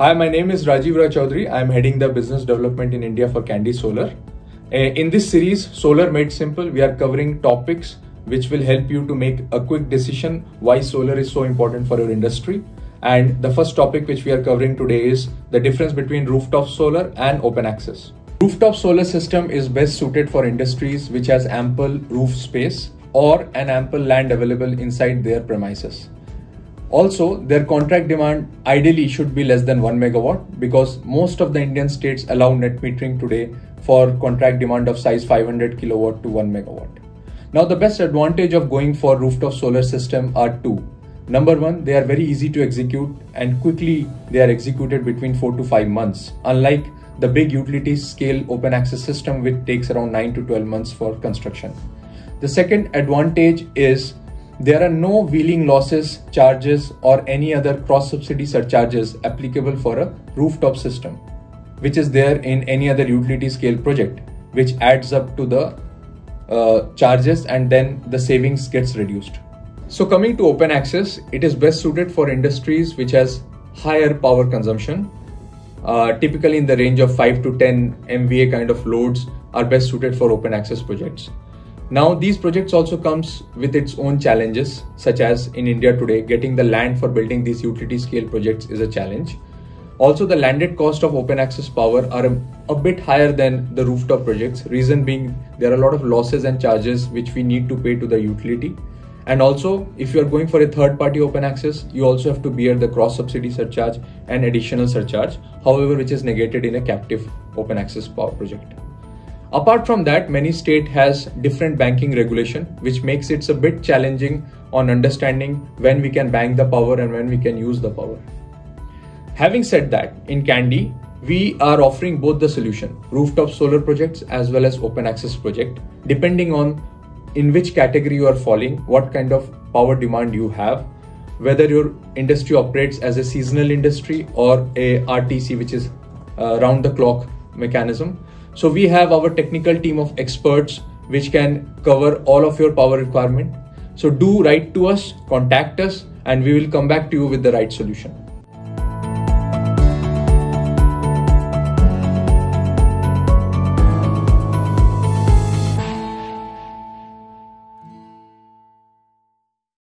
Hi, my name is Rajib Roy Choudhary. I'm heading the business development in India for CandI Solar. Uh, in this series, Solar Made Simple, we are covering topics which will help you to make a quick decision why solar is so important for your industry. And the first topic which we are covering today is the difference between rooftop solar and open access. Rooftop solar system is best suited for industries which has ample roof space or an ample land available inside their premises. Also, their contract demand ideally should be less than 1 megawatt because most of the Indian states allow net metering today for contract demand of size 500 kilowatt to 1 megawatt. Now, the best advantage of going for rooftop solar system are two. Number one, they are very easy to execute and quickly they are executed between 4 to 5 months, unlike the big utility scale open access system which takes around 9 to 12 months for construction. The second advantage is there are no wheeling losses, charges, or any other cross subsidy surcharges applicable for a rooftop system, which is there in any other utility scale project, which adds up to the uh, charges and then the savings gets reduced. So coming to open access, it is best suited for industries which has higher power consumption. Uh, typically in the range of 5 to 10 MVA kind of loads are best suited for open access projects. Now these projects also comes with its own challenges such as in India today getting the land for building these utility scale projects is a challenge. Also the landed cost of open access power are a, bit higher than the rooftop projects reason being there are a lot of losses and charges which we need to pay to the utility and also if you are going for a third party open access you also have to bear the cross subsidy surcharge and additional surcharge however which is negated in a captive open access power project. Apart from that, many state has different banking regulation, which makes it a bit challenging on understanding when we can bank the power and when we can use the power. Having said that, in CandI, we are offering both the solution, rooftop solar projects as well as open access project, depending on in which category you are falling, what kind of power demand you have, whether your industry operates as a seasonal industry or a RTC, which is uh, round the clock mechanism so we have our technical team of experts which can cover all of your power requirement. So do write to us, contact us, and we will come back to you with the right solution.